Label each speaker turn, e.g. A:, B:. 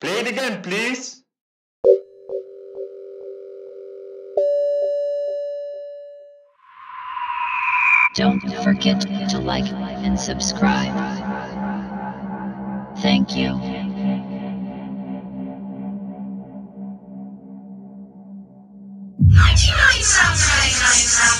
A: Play it again, please.
B: Don't forget to like and subscribe. Thank you.
C: 99 Sounds